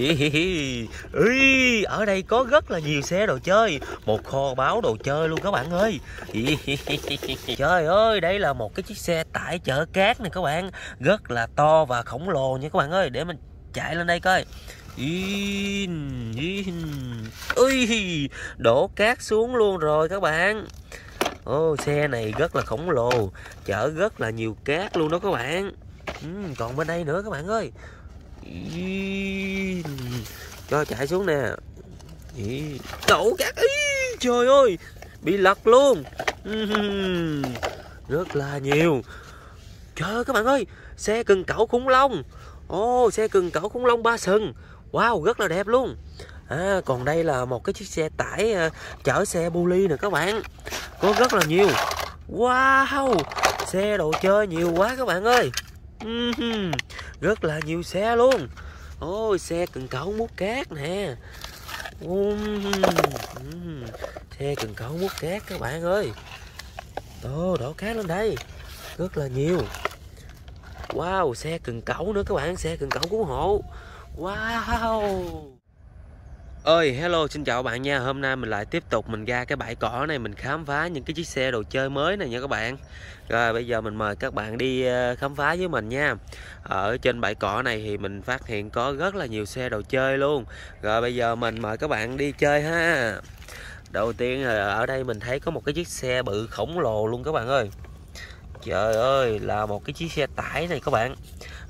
Ý, ở đây có rất là nhiều xe đồ chơi. Một kho báu đồ chơi luôn các bạn ơi. Trời ơi đây là một cái chiếc xe tải chở cát này các bạn. Rất là to và khổng lồ nha các bạn ơi. Để mình chạy lên đây coi. In in. Ui đổ cát xuống luôn rồi các bạn. Ô xe này rất là khổng lồ chở rất là nhiều cát luôn đó các bạn. Ừ, còn bên đây nữa các bạn ơi cho chạy xuống nè. Ý, đổ cát Ý, trời ơi bị lật luôn. Rất là nhiều. Trời ơi các bạn ơi xe cần cẩu khủng long. Ồ xe cần cẩu khủng long ba sừng. Wow rất là đẹp luôn. À, còn đây là một cái chiếc xe tải uh, chở xe bu ly nè các bạn. Có rất là nhiều. Wow xe đồ chơi nhiều quá các bạn ơi rất là nhiều xe luôn. Ôi xe cần cẩu múc cát nè. Xe cần cẩu múc cát các bạn ơi. Ồ, đổ cát lên đây. Rất là nhiều. Wow xe cần cẩu nữa các bạn xe cần cẩu cứu hộ. Wow ơi, hello, xin chào bạn nha. Hôm nay mình lại tiếp tục mình ra cái bãi cỏ này, mình khám phá những cái chiếc xe đồ chơi mới này nha các bạn. Rồi, bây giờ mình mời các bạn đi ờ, khám phá với mình nha. Ở trên bãi cỏ này thì mình phát hiện có rất là nhiều xe đồ chơi luôn. Rồi, bây giờ mình mời các bạn đi chơi ha. Đầu tiên ở đây mình thấy có một cái chiếc xe bự khổng lồ luôn các bạn ơi. Trời ơi, là một cái chiếc xe tải này các bạn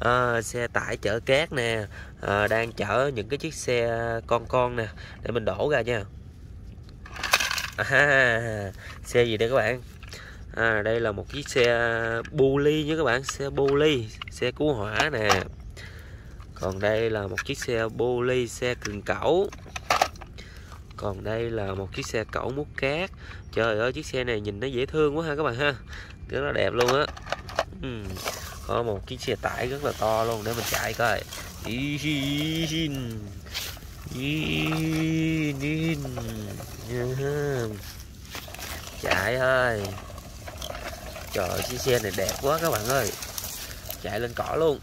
à, xe tải chở cát nè à, đang chở những cái chiếc xe con con nè để mình đổ ra nha. À, xe gì đây các bạn? À, đây là một chiếc xe bu ly nha các bạn xe bu ly xe cứu hỏa nè. Còn đây là một chiếc xe bu ly xe cường cẩu. Còn đây là một chiếc xe cẩu múc cát. Trời ơi chiếc xe này nhìn nó dễ thương quá ha các bạn ha rất là đẹp luôn á. Uhm có một chiếc xe tải rất là to luôn để mình chạy coi. Chạy thôi trời ơi, chiếc xe này đẹp quá các bạn ơi. Chạy lên cỏ luôn.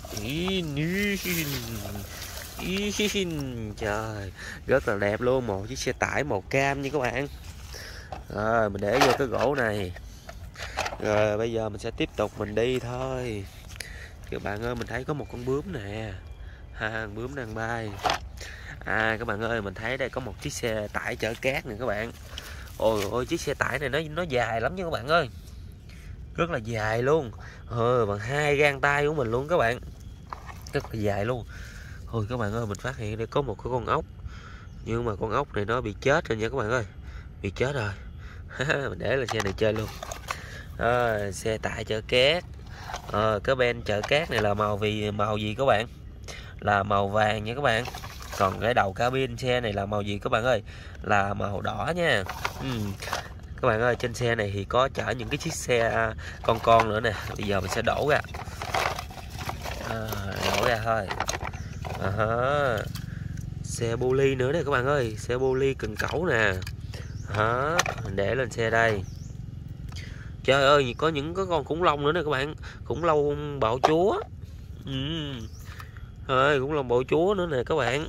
Trời rất là đẹp luôn. Một chiếc xe tải màu cam nha các bạn. Rồi mình để vô cái gỗ này. Rồi bây giờ mình sẽ tiếp tục mình đi thôi các bạn ơi mình thấy có một con bướm nè. Ha con bướm đang bay. À các bạn ơi mình thấy đây có một chiếc xe tải chở cát nè các bạn. Ôi ôi chiếc xe tải này nó nó dài lắm nha các bạn ơi. Rất là dài luôn. Ờ bằng hai gang tay của mình luôn các bạn. Rất là dài luôn. Thôi các bạn ơi mình phát hiện đây có một cái con ốc. Nhưng mà con ốc này nó bị chết rồi nha các bạn ơi. Bị chết rồi. Mình để là xe này chơi luôn. À, xe tải chở cát à, cái ben chở cát này là màu vì màu gì các bạn? Là màu vàng nha các bạn. Còn cái đầu cabin xe này là màu gì các bạn ơi? Là màu đỏ nha. Ừ. các bạn ơi trên xe này thì có chở những cái chiếc xe à, con con nữa nè. Bây giờ mình sẽ đổ ra. À, đổ ra thôi. À, xe bô ly nữa nè các bạn ơi. Xe bô ly cần cẩu nè. Đó mình để lên xe đây trời ơi có những cái con khủng long nữa nè các bạn. Khủng long bạo chúa. Ừ. à, khủng long bạo chúa nữa nè các bạn.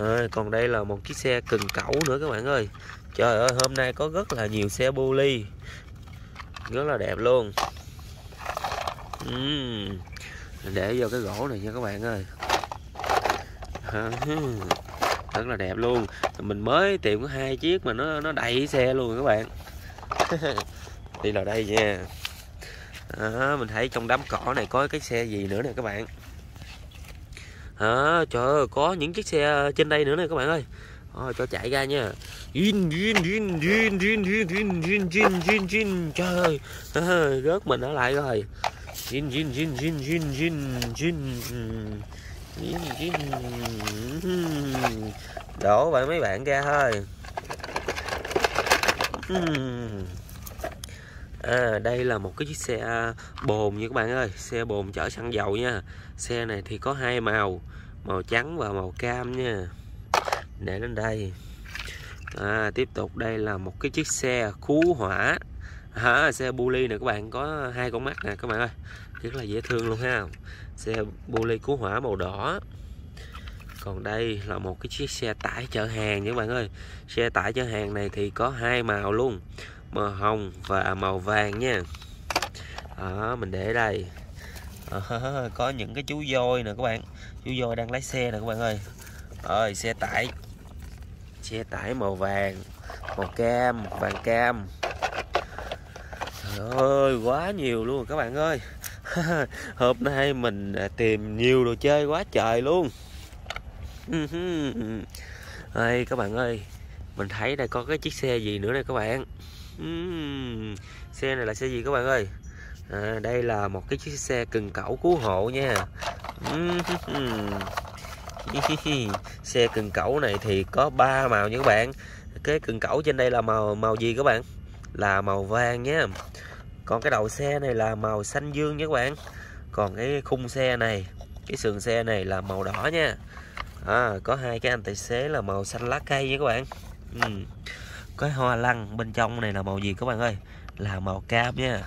À, còn đây là một chiếc xe cần cẩu nữa các bạn ơi. Trời ơi hôm nay có rất là nhiều xe bu ly rất là đẹp luôn. Ừ. để vô cái gỗ này nha các bạn ơi. Rất là đẹp luôn. Mình mới tìm có hai chiếc mà nó nó đầy xe luôn các bạn. đi vào đây nha đó, mình thấy trong đám cỏ này có cái xe gì nữa nè các bạn à, trời ơi có những chiếc xe trên đây nữa nè các bạn ơi à, cho chạy ra nha in in in in in in in in in in trời ơi à, rớt mình ở lại rồi in in in in in in in in đổ vậy mấy bạn ra thôi à, đây là một cái chiếc xe bồn nha các bạn ơi. Xe bồn chở xăng dầu nha. Xe này thì có hai màu màu trắng và màu cam nha. Để lên đây. À, tiếp tục đây là một cái chiếc xe cứu hỏa. À, xe bully nè các bạn có hai con mắt nè các bạn ơi. Rất là dễ thương luôn ha. Xe bully cứu hỏa màu đỏ. Còn đây là một cái chiếc xe tải chở hàng nha các bạn ơi. Xe tải chở hàng này thì có hai màu luôn màu hồng và màu vàng nha. Đó mình để đây. À, có những cái chú voi nè các bạn. Chú voi đang lái xe nè các bạn ơi. Ơi xe tải. Xe tải màu vàng màu cam vàng cam. Trời ơi quá nhiều luôn các bạn ơi. Hôm nay mình à, tìm nhiều đồ chơi quá trời luôn. Đây các bạn ơi. Mình thấy đây có cái chiếc xe gì nữa đây các bạn? Xe này là xe gì các bạn ơi? À, đây là một cái chiếc xe cần cẩu cứu hộ nha. Xe cần cẩu này thì có ba màu nha các bạn. Cái cần cẩu trên đây là màu màu gì các bạn? Là màu vàng nhé còn cái đầu xe này là màu xanh dương nha các bạn. Còn cái khung xe này cái sườn xe này là màu đỏ nha. À, có hai cái anh tài xế là màu xanh lá cây nha các bạn. Ừ cái hoa lăng bên trong này là màu gì các bạn ơi? Là màu cam nha.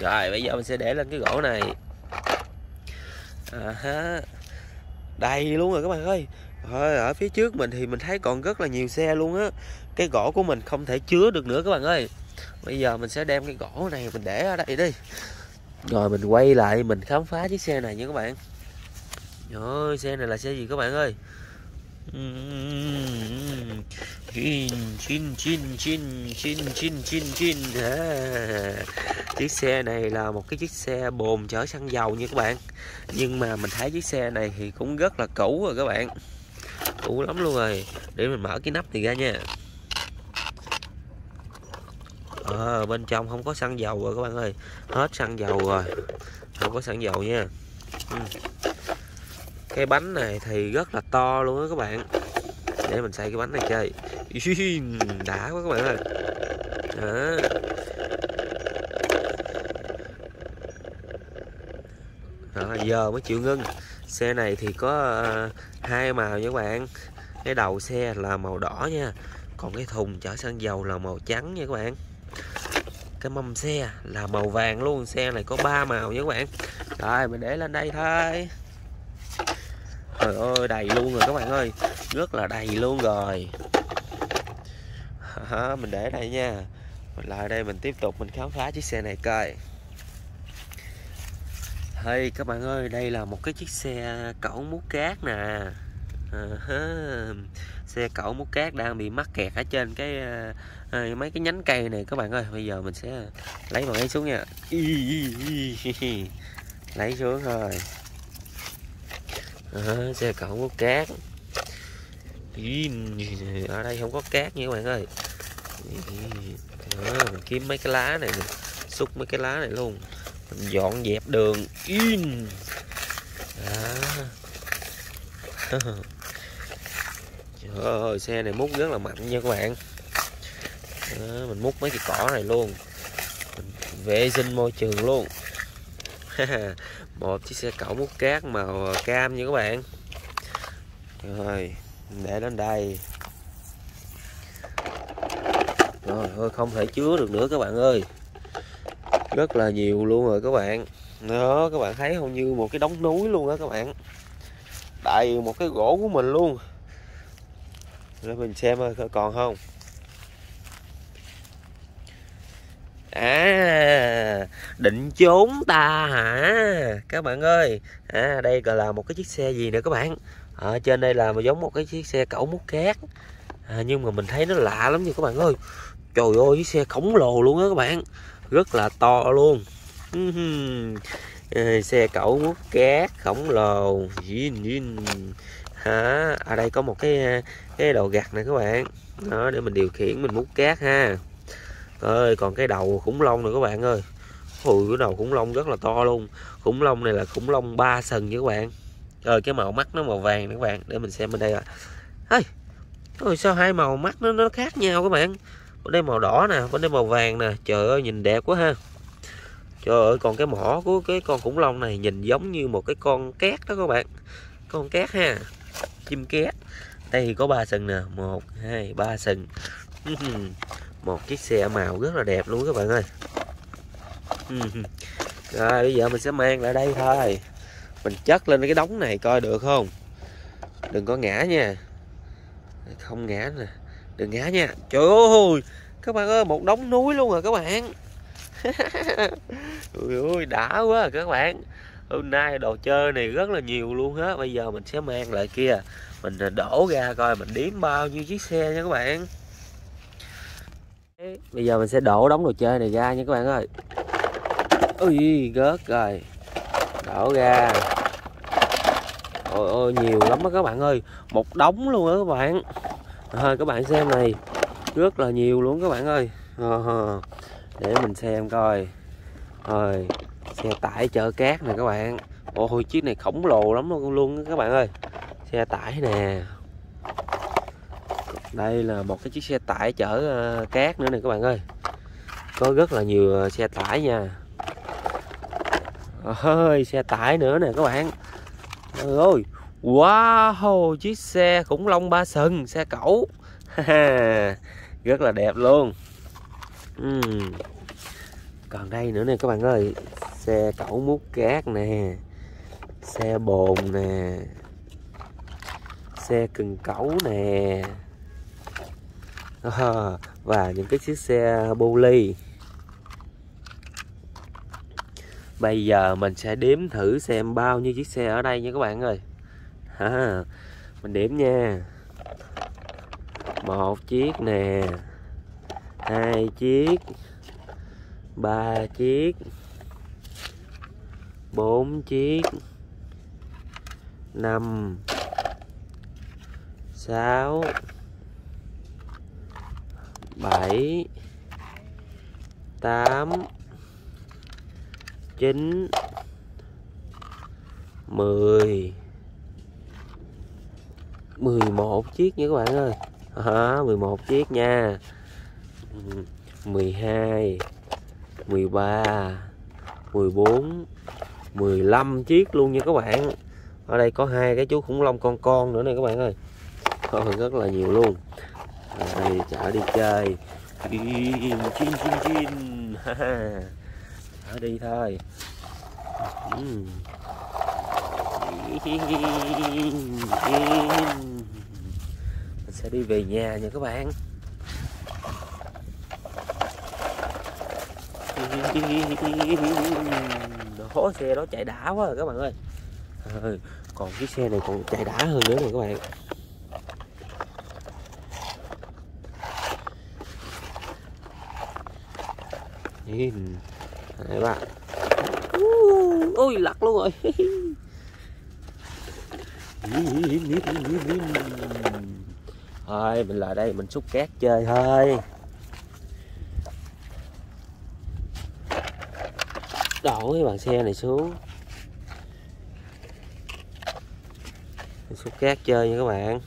Rồi bây giờ mình sẽ để lên cái gỗ này. À, ha. đầy luôn rồi các bạn ơi. Rồi, ở phía trước mình thì mình thấy còn rất là nhiều xe luôn á. Cái gỗ của mình không thể chứa được nữa các bạn ơi. Bây giờ mình sẽ đem cái gỗ này mình để ở đây đi. Rồi mình quay lại mình khám phá chiếc xe này nha các bạn. Rồi xe này là xe gì các bạn ơi? Chin chin chin chin chin chin chin chín chiếc xe này là một cái chiếc xe bồn chở xăng dầu nha các bạn nhưng mà mình thấy chiếc xe này thì cũng rất là cũ rồi các bạn cũ lắm luôn rồi để mình mở cái nắp thì ra nha à, bên trong không có xăng dầu rồi các bạn ơi hết xăng dầu rồi không có xăng dầu nha ừ. cái bánh này thì rất là to luôn á các bạn để mình xay cái bánh này chơi đã quá các bạn ơi. Đó. Đó, giờ mới chịu ngưng. Xe này thì có uh, hai màu nha các bạn. Cái đầu xe là màu đỏ nha. Còn cái thùng chở xăng dầu là màu trắng nha các bạn. Cái mâm xe là màu vàng luôn. Xe này có ba màu nha các bạn. Rồi mình để lên đây thôi. Trời ơi đầy luôn rồi các bạn ơi. Rất là đầy luôn rồi hả? Mình để đây nha. Mình lại đây mình tiếp tục mình khám phá chiếc xe này coi. Hey, các bạn ơi đây là một cái chiếc xe cẩu mút cát nè. Uh, xe cẩu mút cát đang bị mắc kẹt ở trên cái uh, mấy cái nhánh cây này các bạn ơi. Bây giờ mình sẽ lấy bằng ấy xuống nha. Lấy xuống rồi. uh, xe cẩu mút cát. Ở đây không có cát nha các bạn ơi đó, mình kiếm mấy cái lá này mình xúc mấy cái lá này luôn. Mình dọn dẹp đường. In. Đó. Trời ơi, xe này múc rất là mạnh nha các bạn. Đó, Mình múc mấy cái cỏ này luôn. Mình Vệ sinh môi trường luôn. Một chiếc xe cẩu múc cát màu cam nha các bạn. Rồi Để lên đây. Rồi thôi không thể chứa được nữa các bạn ơi. Rất là nhiều luôn rồi các bạn. Đó các bạn thấy không? Như một cái đống núi luôn đó các bạn. Đầy một cái gỗ của mình luôn. Để mình xem còn không. À định trốn ta hả? Các bạn ơi. À đây gọi là một cái chiếc xe gì nữa các bạn? Ở trên đây là giống một cái chiếc xe cẩu mút cát. À, nhưng mà mình thấy nó lạ lắm nha các bạn ơi trời ơi cái xe khổng lồ luôn á các bạn. Rất là to luôn. Xe cẩu mút cát khổng lồ. Hả? Ở đây có một cái cái đầu gạt này các bạn. Đó, để mình điều khiển, mình múc cát ha. Ơi, còn cái đầu khủng long này các bạn ơi. Ui cái đầu khủng long rất là to luôn. Khủng long này là khủng long ba sừng nha các bạn. Rồi cái màu mắt nó màu vàng nè các bạn. Để mình xem bên đây à ơi ôi, sao hai màu mắt nó nó khác nhau các bạn? Bên đây màu đỏ nè bên đây màu vàng nè. Trời ơi, nhìn đẹp quá ha. Trời ơi, còn cái mỏ của cái con khủng long này nhìn giống như một cái con két đó các bạn. Con két ha. Chim két. Đây có ba sừng nè. Một, hai, ba sừng. Một chiếc xe màu rất là đẹp luôn các bạn ơi. Rồi, bây giờ mình sẽ mang lại đây thôi. Mình chất lên cái đống này coi được không? Đừng có ngã nha. Không ngã nè đừng ngã nha. Trời ơi, các bạn ơi, một đống núi luôn rồi các bạn. Ui ơi đã quá các bạn. Hôm nay đồ chơi này rất là nhiều luôn á. Bây giờ mình sẽ mang lại kia. Mình à, đổ ra coi mình đếm bao nhiêu chiếc xe nha các bạn. Bây giờ mình sẽ đổ đống đồ chơi này ra nha các bạn ơi. Ui gớt rồi. Đổ ra. Ôi ôi, nhiều lắm á các bạn ơi. Một đống luôn á các bạn thôi các bạn xem này, rất là nhiều luôn các bạn ơi. Ờ, ờ. Để mình xem coi. Rồi, xe tải chở cát nè các bạn. Ôi, chiếc này khổng lồ lắm luôn luôn các bạn ơi. Xe tải nè. Đây là một cái chiếc xe tải chở cát nữa nè các bạn ơi. Có rất là nhiều xe tải nha. Ơi xe tải nữa nè các bạn. Ôi wow chiếc xe khủng long ba sừng xe cẩu. Rất là đẹp luôn. Uhm. còn đây nữa nè các bạn ơi xe cẩu mút cát nè xe bồn nè xe cần cẩu nè. À, và những cái chiếc xe bô ly bây giờ mình sẽ đếm thử xem bao nhiêu chiếc xe ở đây nha các bạn ơi à, mình đếm nha. Một chiếc nè hai chiếc ba chiếc bốn chiếc năm sáu bảy tám chín mười mười một chiếc nha các bạn ơi. À, 11 chiếc nha. 12 13 14 15 chiếc luôn nha các bạn. Ở đây có hai cái chú khủng long con con nữa nè các bạn ơi. Thôi, rất là nhiều luôn. Đây chở đi chơi. Chín, chinh chinh chở đi thôi. Uhm mình sẽ đi về nhà nha các bạn. Đó xe đó chạy đã quá rồi các bạn ơi. À, còn cái xe này còn chạy đã hơn nữa này các bạn. Nhìn. Các bạn. Ôi lật luôn rồi. thôi mình lại đây mình xúc cát chơi thôi. Đổ cái bàn xe này xuống. Mình xúc cát chơi nha các bạn.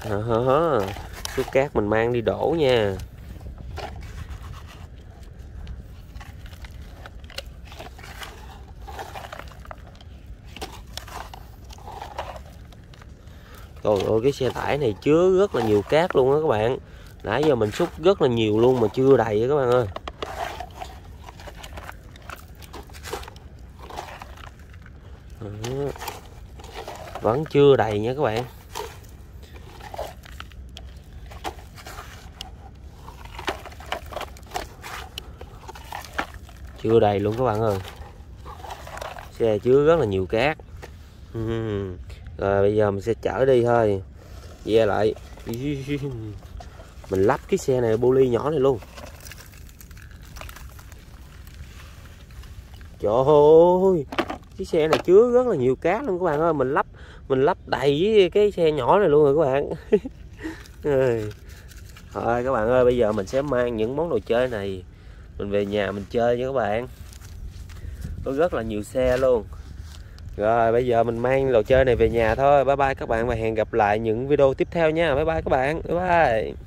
À, xúc cát mình mang đi đổ nha. Trời ơi, cái xe tải này chứa rất là nhiều cát luôn á các bạn. Nãy giờ mình xúc rất là nhiều luôn mà chưa đầy các bạn ơi. Đó. Vẫn chưa đầy nha các bạn. Chưa đầy luôn các bạn ơi. Xe chứa rất là nhiều cát rồi, bây giờ mình sẽ chở đi thôi. Ve lại. Mình lắp cái xe này, bô nhỏ này luôn. Trời ơi, cái xe này chứa rất là nhiều cát luôn các bạn ơi. Mình lắp mình lắp đầy với cái xe nhỏ này luôn rồi các bạn. Thôi các bạn ơi, bây giờ mình sẽ mang những món đồ chơi này mình về nhà mình chơi nha các bạn. Có rất là nhiều xe luôn rồi, bây giờ mình mang đồ chơi này về nhà thôi. Bye bye các bạn và hẹn gặp lại những video tiếp theo nha. Bye bye các bạn. Bye bye.